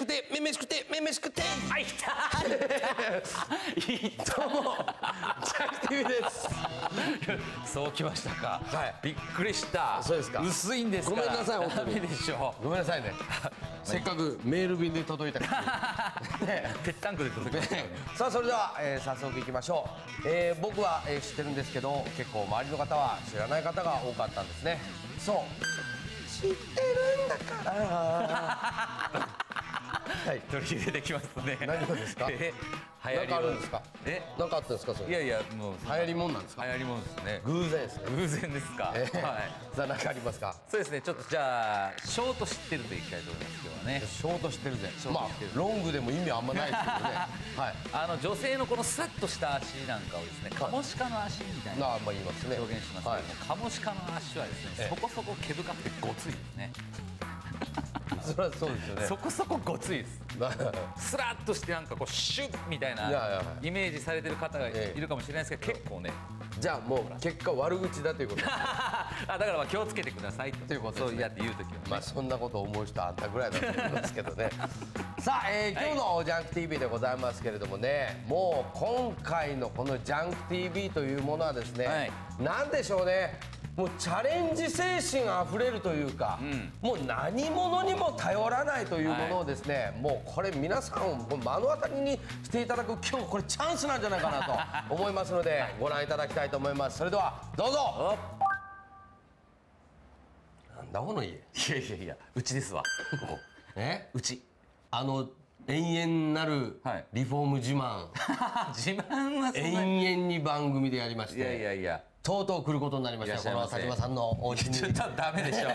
くてめめしくてめめしくて。あいた。どうも。ジャクティブです。そうきましたか、はい。びっくりした。そうですか。薄いんですごめんなさい本当に。でしょごめんなさいね。せっかくメール便で届いたから。ねぺったんこで届きましたよねさあそれでは、えー早速いきましょう、えー僕は、えー知ってるんですけど結構周りの方は知らない方が多かったんですね。そう。知ってるんだからはい取り入れてきますね。何がですか？え流なん行りかあるんですか？え？なんかあったんですか？それ。いやいやもう。流行りもんなんですか？流行りもんですね。偶然ですね。偶然ですか、えーはい。さあ何かありますか？そうですね。ちょっとじゃあショート知ってるといきたいと思います今日はね。ショート知ってるぜ。まあロングでも意味あんまないですけどね。はい。あの女性のこのスラッとした足なんかをですねカモシカの足みたいななあまあ言いますね。表現しますけども、はい。カモシカの足はですね、ええ。そこそこ毛深くてごついですねそれはそうですよね。そこそこごついです。なスラッとしてなんかこうシュッみたいなはいイメージされてる方がええいるかもしれないですけど結構ね。じゃあもう結果悪口だということ あだからまあ気をつけてくださいと。ということですね。そうやって言う時はね、まあそんなことを思う人はあんたぐらいだと思いますけどね。さあ、えー今日の「ジャンク TV」でございますけれどもねもう今回のこの「ジャンク TV」というものはですね、はい。なんでしょうねもうチャレンジ精神あふれるというか、もう何者にも頼らないというものをですね、もうこれ皆さんを目の当たりにしていただく今日これチャンスなんじゃないかなと 思いますのでご覧いただきたいと思います。それではどうぞ。おなんだこの家。いやいやいやうちですわ。こ こえ？うち。あの延々なるはい。リフォーム自慢、自慢は延々に番組でやりましいやいてやいやとうとう来ることになりましたよ。この田島さんのお家にちょっとダメでしょ。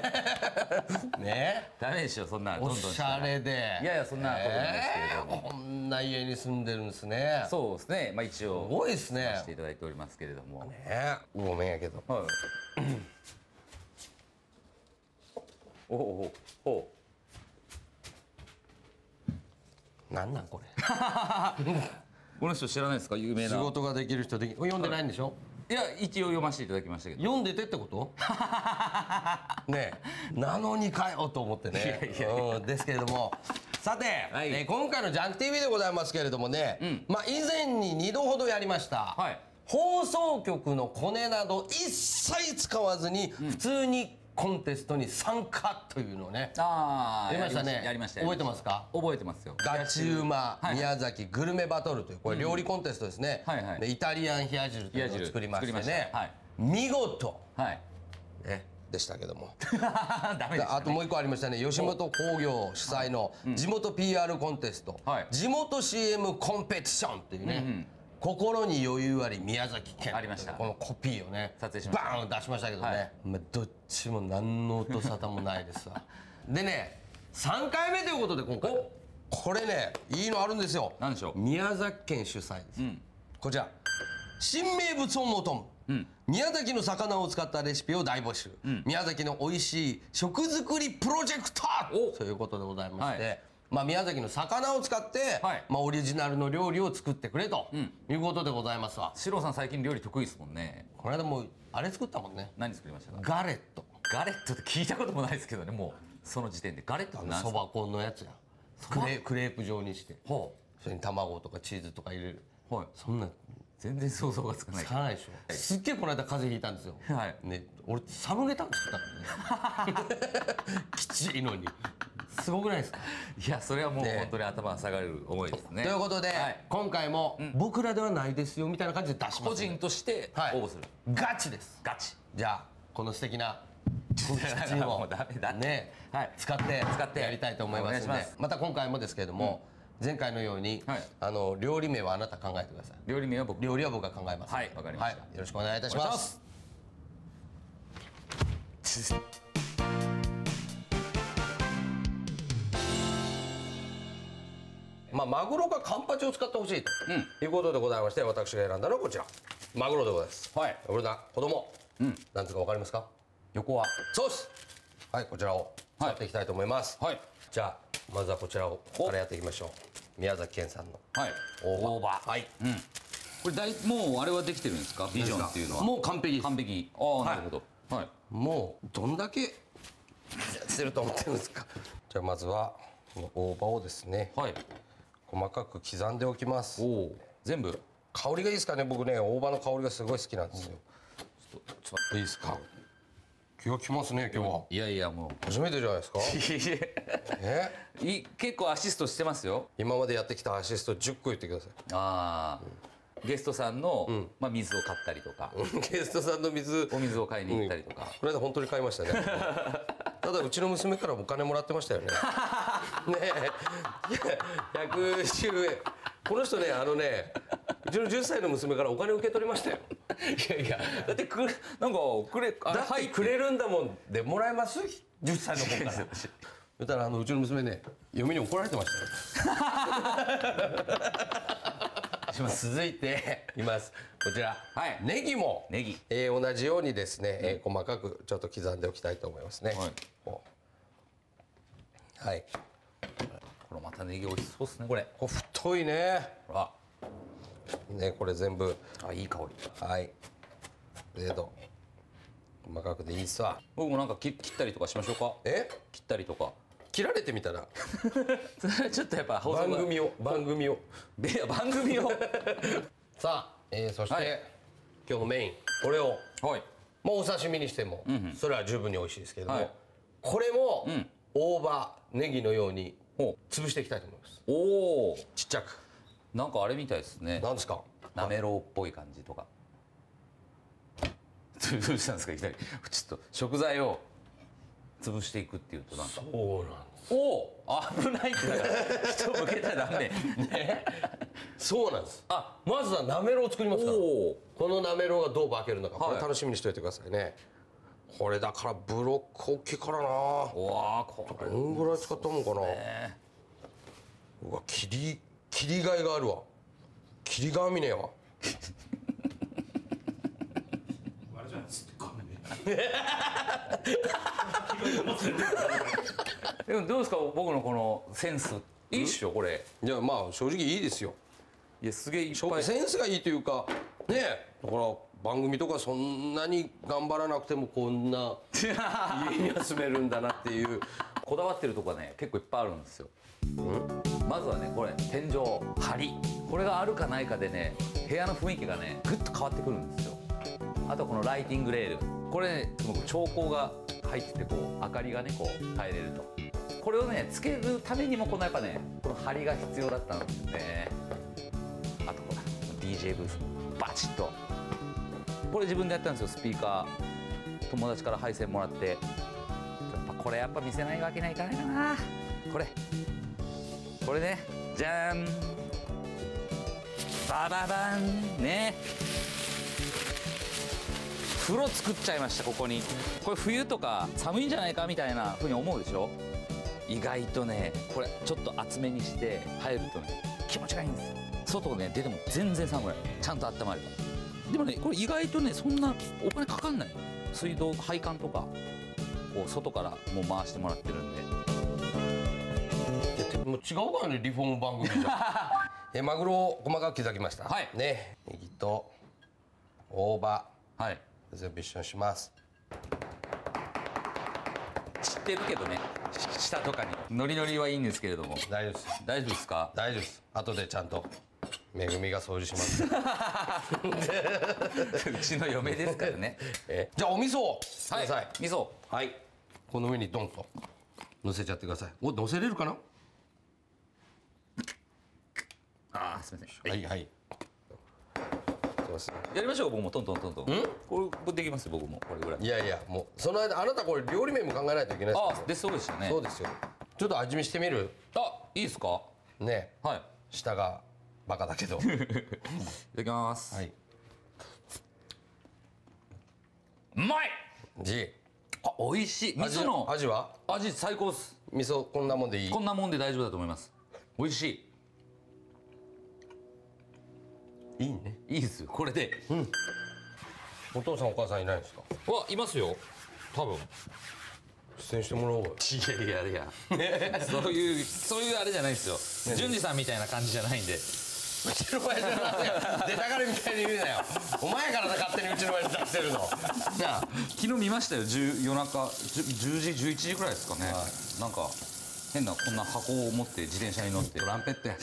ね？ダメでしょそんなどんおどんしゃれで。いやいやそんなことないですけれども。えーこんな家に住んでるんですね。そうですね。まあ一す応ごいですね。していただいておりますけれども、ね？ごめんやけど。はい。おおおおなんなんこれ？この人知らないですか？有名な。仕事ができる人でき読んでないんでしょ？いや一応読ませていただきましたけど。読んでてってこと？ねえ。なのにかよと思ってね。いやいやうん。ですけれども。さて、はい。えー今回の「ジャンク TV」でございますけれどもね、まあ以前に2度ほどやりました、はい。放送局のコネなど一切使わずに普通にコンテストに参加というのをね。ああやりましたね。やりました覚えてますか？覚えてますよ。ガチうまはい宮崎グルメバトルというこれ料理コンテストですね、はいはい。でイタリアン冷や汁というのを作りましてね。はい。見事。はい。ねでしたけども。ね、あともう一個ありましたね。吉本興業主催の地元 PR コンテスト、はい。地元 CM コンペティションっていうね、心に余裕あり宮崎県。ありました。このコピーをね撮影しました。バーン出しましたけどね、はい。まあどっちも何の音沙汰もないですわ。でね3回目ということで今回。これねいいのあるんですよ。何でしょう？宮崎県主催です、こちら。新名物を求む、宮崎の魚を使ったレシピを大募集、宮崎の美味しい食作りプロジェクトお。ということでございまして、はいまあ、宮崎の魚を使って、はい。まあ、オリジナルの料理を作ってくれということでございますわ、シロさん最近料理得意ですもんね。この間もうあれ作ったもんね。何作りました？かガレット。ガレットって聞いたこともないですけどねもう。その時点で。ガレットってそば粉のやつやクレクレープ状にして。ほそれに卵とかチーズとか入れる。う。はいそんな。全然想像がつかない。つかないでしょ。すっげえこの間風邪ひいたんですよ、はい。ね、俺サムゲタン作ったからね。きちいのにすごくないですか？いやそれはもうね。本当に頭が下がる思いですね。ということで、はい。今回も、僕らではないですよみたいな感じで出します。個人として応はい。募する、ガチです。ガチ。じゃあこの素敵なチンをも。う ダメだってね、はい。使って使って。やりたいと思いますので。また今回もですけれども、前回のように、はい。あの料理名はあなた考えてください。料理名は僕。料理は僕が考えます。はいわかりました。はい、よろしくお願いいたしますまあ、マグロかカンパチを使ってほしいと、いうことでございまして私が選んだのはこちら。マグロでございます。はい。これだ子供。うん。何つうか分かりますか？横は。そうです。はいこちらを使っていきたいと思います、はい。じゃあまずはこちらをお。からやっていきましょう。宮崎県産の。はい。大葉。はい、これ大もうあれはできてるんですか？ビジョンっていうのは。もう完璧完璧。ああなるほど。はい。もうどんだけやってると思ってるんですか？じゃあまずはこの大葉をですね。はい細かく刻んでおきます。全部。香りがいいですかね僕ね。大葉の香りがすごい好きなんですよ、ちょっといいですか？気が利きますね今日は。いやいやもう。初めてじゃないですか？え？い結構アシストしてますよ。今までやってきたアシスト10個言ってくださああ、ゲストさんの、まあ、水を買ったりとか。いゲストさんの水お水を買いに行ったりとか、この間本当に買いましたね。ただうちの娘からお金もらってましたよね。ねえ。110円。この人ねあのねうちの10歳の娘からお金受け取りましたよ。いやいや。だってくれなんかくれあだってくれるんだもんでもらえます？10歳の子から。そしたらあのうちの娘ね嫁に怒られてましたよ 続いて います。こちら、はい。ネギもネギ。えー同じようにですね、えー細かくちょっと刻んでおきたいと思いますね。はい。はい。これまたネギ美味しそうですね。これ。こう太いね。あ。ねこれ全部。あいい香り。はい。0度細かくでいいっすわ。僕もなんか切切ったりとかしましょうか。え？切ったりとか切られてみたら。それはちょっとやっぱ放送が。番組を番組を。で番組を。さあ、えーそして、はい。今日のメイン。これをはい。まあお刺身にしても、それは十分に美味しいですけれども、はい。これも、ん。大葉ネギのようにお潰していきたいと思います。おおちっちゃく。なんかあれみたいですね。なんですか？なめろうっぽい感じとか。どうしたんですか？いきなり。ちょっと食材を潰していくっていうとなんか。そうなんです。おお危ないってだから人向けたらダメ。そうなんです。あ。まずはなめろうを作りますから。このなめろうがどう化けるのか、こはい。れ楽しみにしておいてくださいね。これだからブロック大きいからな。うわーこれ。どんぐらい使ったもんかな、ね。うわ切り切りがいがあるわ。切りがみねえわ でもどうですか僕のこのセンス。いいっしょこれ。いやまあ正直いいですよ。いやすげえいっぱい。センスがいいというかねえだから番組とかそんなに頑張らなくてもこんな家に休めるんだなっていう。こだわってるとこがね結構いっぱいあるんですよ。まずはねこれ天井梁。これがあるかないかでね部屋の雰囲気がねぐっと変わってくるんですよ。あとはこのライティングレールこれね僕調光が入っててこう明かりがねこう耐えれると。これをねつけるためにもこのやっぱねこの梁が必要だったんですよね。あとほら DJ ブース。バチッと。これ自分でやったんですよ。スピーカー友達から配線もらって。やっぱこれやっぱ見せないわけにはいかないかな。これ。これねじゃーんバババン。ね。風呂作っちゃいましたここに。これ冬とか寒いんじゃないかみたいな風に思うでしょ？意外とねこれちょっと厚めにして入るとね気持ちがいいんですよ。外ね出ても全然寒くない。ちゃんと温まれば。でもねこれ意外とねそんなお金かかんない。水道配管とかこう外からもう回してもらってるんで。もう違うからねリフォーム番組じゃ。ん えマグロを細かく刻みました。はい。ね。ネギと大葉。はい全部一緒にします。知ってるけどね。し下とかに。ノリノリはいいんですけれども。大丈夫です。大丈夫ですか？大丈夫です。後でちゃんと。めぐみが掃除します。うちの嫁ですからね。え？じゃあお味噌を。くはい。ださい。味噌。はい。この上にドンと。乗せちゃってください。お乗せれるかな？ああすみません。はいはいませんやりましょう僕も。トントントントン。これできますよ僕も。これぐらい。いやいやもうその間あなたこれ料理名も考えないといけないですああでそうでしたね。そうですよ。ちょっと味見してみる？あいいですか？ね。はい。下がバカだけど。いただきます、はい、うまい！G あ美味しい。味味噌の味は？味最高です。味噌こんなもんでいい？こんなもんで大丈夫だと思います。美味しいいね。いいいですよ。これで。お父さんお母さんいないんですか？わいますよ。多分。出演してもらおうよ。いやいやいや。そういうそういうあれじゃないですよ。淳二さんみたいな感じじゃないんで。うちの親父の 出たがりみたいに言うなよ。お前からだ勝手にうちの親父出してるの。なあ。昨日見ましたよ。10夜中。10, 10時11時くらいですかね、なんか変なこんな箱を持って自転車に乗って。トランペットや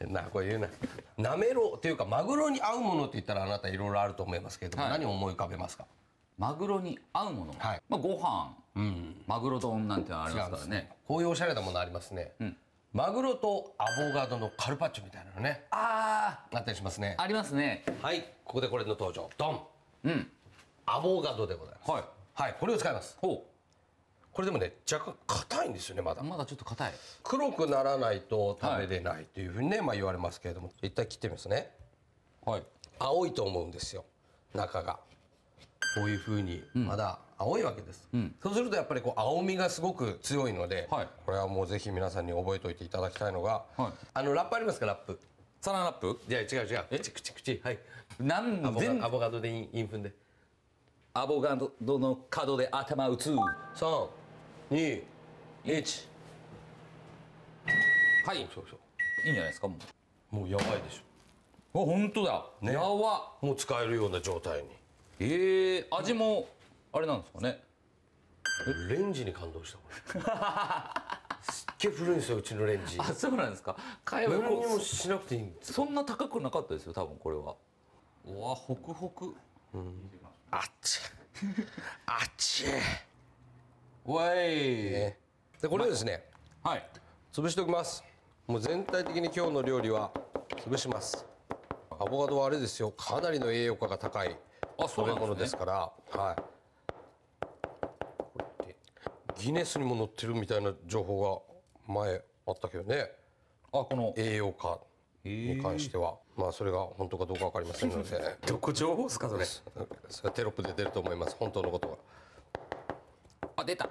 なこれ言うな。なめろうっていうかマグロに合うものって言ったらあなたいろいろあると思いますけども、はい。何を思い浮かべますか？マグロに合うもの、はい。まあ、ご飯、マグロ丼なんてのありますからね。こういうおしゃれなものありますね、マグロとアボガドのカルパッチョみたいなのね。ああったりしますね。あありますね。はい。ここでこれの登場。ドン。うん。アボガドでございます。はい。はい。これを使います。ほこれでもね若干硬いんですよねまだ。うまだちょっと硬い。黒くならないと食べれないというふうにね、まあ言われますけれども。一体切ってみますね。はい。青いと思うんですよ中が。こういうふうにまだ青いわけです、そうするとやっぱりこう青みがすごく強いので、はい。これはもうぜひ皆さんに覚えておいていただきたいのが、はい。あのラップありますかラップ？サランラップ？いや違う違う。チクチクチはい。なんアボカドでインインフンで。アボガドの角で頭打つ。321 1はい。いいんじゃないですか？もう。もうやばいでしあ本当だ、ね。やば。ょもう使えるような状態に。えー、味もあれなんですかね？レンジに感動したこれすっげえ古いんですようちのレンジ。あそうなんですか？買えば。何にもしなくていいんですそんな高くなかったですよ多分これは。うわホクホク。あっち。あっちわい、ね。でこれをですねはい。潰しておきます。もう全体的に今日の料理は潰します。アボカドはあれですよ。かなりの栄養価が高い食べ物ですから。はい。ギネスにも載ってるみたいな情報が前あったけどね。あこの。栄養価に関しては、まあそれが本当かどうか分かりませんので。どこ情報ですかそれ。それはテロップで出ると思います。本当のことがあ出た。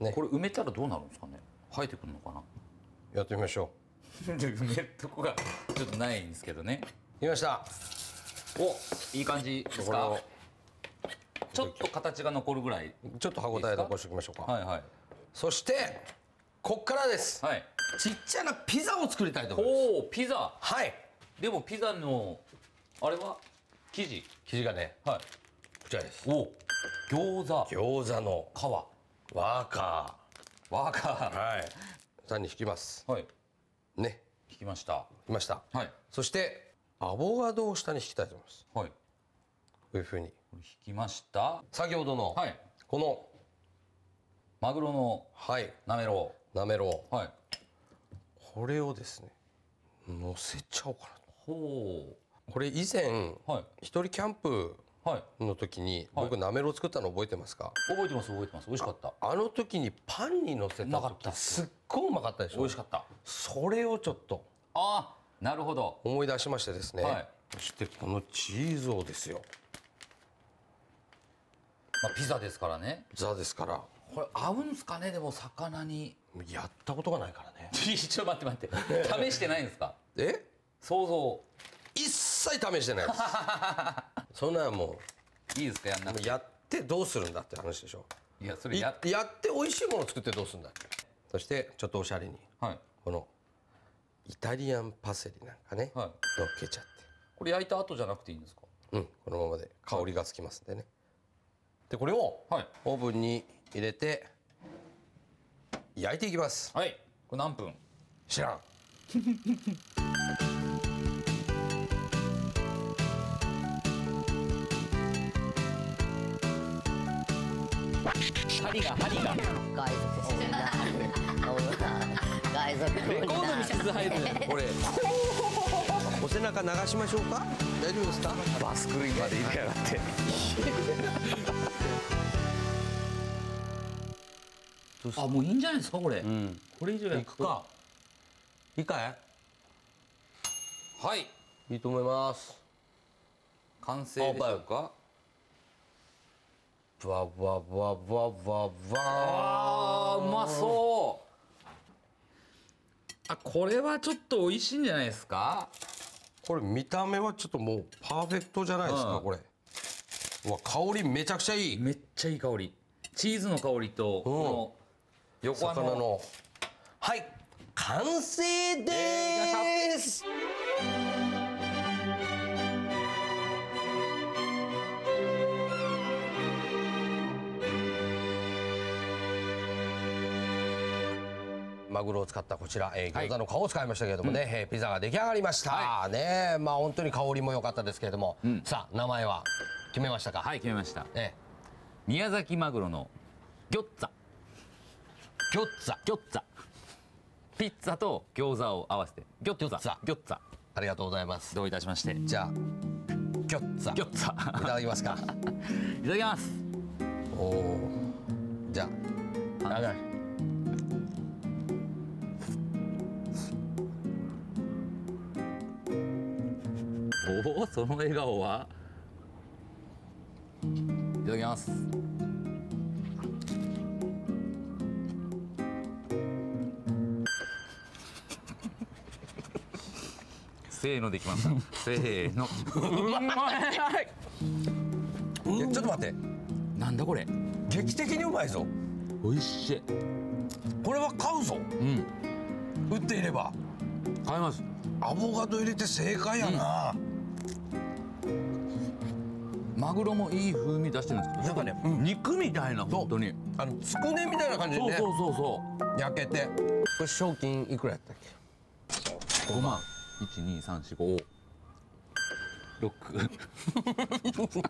ね。これ埋めたらどうなるんですかね。生えてくるのかな。やってみましょ埋めるとこがちょっとないんですけどね。ういました。おいい感じですか？ちょっと形が残るぐらい。ちょっと歯応え残しておきましょうか。はいはい。そしてこっからです。はい。ちっちゃなピザを作りたいと思います。おおピザ。はい。でもピザのあれは？生地？生地がねはい。こちらです。お餃子。餃子の。皮。ワーカワーカー。はい。さんに引きます。ーはい。ね。引きました。引きました。はい。そしてアボカドを下に引きたいと思います。はい。ここういうふうにれ引きました。先ほどのはい。このマグロのはい。なめろ。なめろ。ううはい。これをですね乗せちゃおうかなと。ほこれ以前うはい。一人キャンプはいの時に僕なめろう作ったの覚えてますか？覚えてます覚えてます。美味しかった。あの時にパンに乗せうまかった。た時すっごいうまかったでしょ？美味しかった。それをちょっとああなるほど。思い出しましてですね、はい。そしてこのチーズをですよ。まあピザですからね。ザですから。これ合うんすかね？でも魚に。やったことがないからね。ちょっと待って待って。試してないんですか？え？想像一切試してないです そんなんもいいですか？やんなくて。やってどうするんだって話でしょ。いやそれいややって美味しいものを作ってどうするんだって。そしてちょっとおしゃれにはい。このイタリアンパセリなんかね、はい。乗っけちゃって。これ焼いた後じゃなくていいんですか？うんこのままで香りがつきますんでね。でこれをはい。オーブンに入れて焼いていきます。はい。これ何分？知らん 針が針が。海賊女海賊レコードに傷入るねこれ。お背中流しましょうか？大丈夫ですか？バスクイまで入れやがって。あもういいんじゃないですかこれ、これ以上やいくか？いいかい？はい。いいと思います。完成でしょうか？ブワブワブワブワブワブワあーうまそうあこれはちょっと美味しいんじゃないですか？これ見た目はちょっともうパーフェクトじゃないですか、うん。これ。うわ香りめちゃくちゃいい。めっちゃいい香り。チーズの香りとこの横魚の。はい。完成でーす、海賊マグロを使ったこちら、えー餃子の皮を使いましたけれどもね、えーピザが出来上がりました、はねまあ本当に香りも良かったですけれども、さあ名前は？決めましたか？はい決めました。え宮崎マグロのギョッツァギョッツァギョッツァピッツァと餃子を合わせて。ギョッツァギョッツァありがとうございます。どういたしまして。ギじゃあギョッツァョッツァいただきますか。いただきます。おおじゃあ長おおその笑顔は？いただきます。せーのできました。せーの。うまい。いやちょっと待って。なんだこれ？劇的にうまいぞ。美味しい。これは買うぞ。うん。売っていれば。買います。アボカド入れて正解やな、マグロもいい風味出してるんですけどなんかねちょっと肉みたいな本当に。あのつくねみたいな感じでね。そうそうそうそう。焼けて。これ賞金いくらやったっけ？5万。12345 6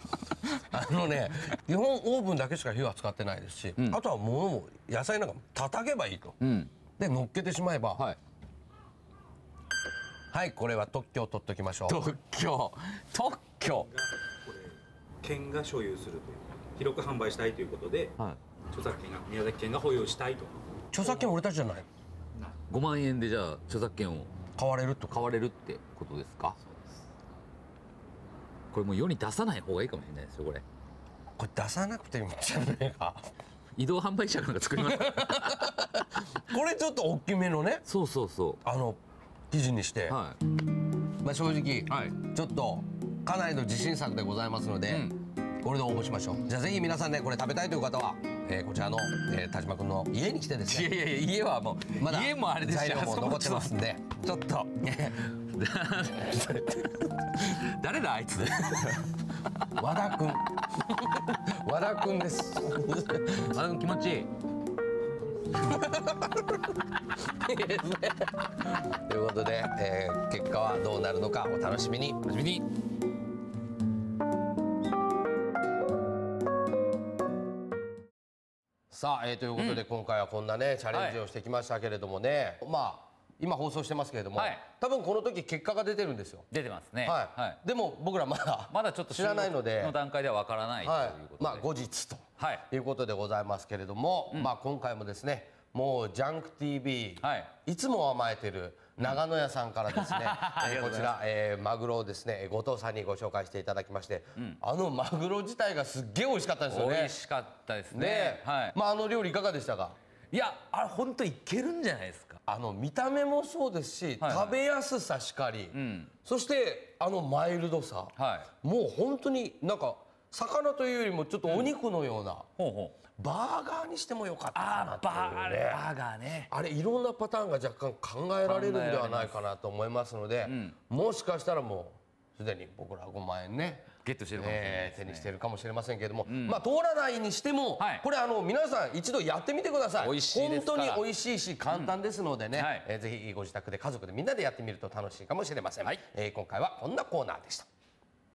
あのね基本オーブンだけしか火は使ってないですし、あとはもう野菜なんか叩けばいいと、うん。で乗っけてしまえば。はい、はいこれは特許を取っときましょう。特許。特許県が所有するという広く販売したいということでは著作権が宮崎県が保有したいと。著作権俺たちじゃない？い5万円でじゃあ著作権を買われると。買われるってことですか？これもう世に出さない方がいいかもしれないですよこれ。これ出さなくていいんじゃないか？移動販売車なんか作ります？これちょっと大きめのね？そうそうそあの生地にして、うはい。まあ、正直、はい。ちょっとかなりの自信作でございますので、これで応募しましょう。じゃあぜひ皆さんねこれ食べたいという方は、えーこちらの、えー田島君の家に来てですね。いやいや家はもうまだ家もあれです材料も残ってますんで。ちょっと。誰だあいつ？和田君 和田君です。あでも気持ちいい。ということで、えー結果はどうなるのかお楽しみに。真面目にさあ、えーということで、今回はこんなねチャレンジをしてきましたけれどもね、まあ今放送してますけれども、はい。多分この時結果が出てるんですよ。出てますね。はい、でも僕らまだまだちょっと知らないのでの段階ではわからないとはい。いうことで、まあ後日と、はい。い、うことでございますけれども、まあ今回もですねもうジャンク TV、はい。いつも甘えてる長野屋さんからですね、えーこちら、えーマグロをですね後藤さんにご紹介していただきまして、あのマグロ自体がすっげえ美味しかったですよね。美味しかったですね。ね。はい、まああの料理いかがでしたか？いやあれ本当いけるんじゃないですか？あの見た目もそうですし、はいはい。食べやすさしかり、ん。そしてあのマイルドさ、はい。もう本当になんか魚というよりもちょっとお肉のような、ほうほうバーガーにしてもよかったかなあっていうね。バーガーね。あれいろんなパターンが若干考えられるんではないかなと思いますので、もしかしたらもうすでに僕ら5万円ね。ゲットしてるかもしれないえー手にしてるかもしれませんけれども、まあ通らないにしても、はい。これあの皆さん一度やってみてください。美味しい本当に美味しいし簡単ですのでね、はい。えーぜひご自宅で家族でみんなでやってみると楽しいかもしれません、はいえー今回はこんなコーナーでした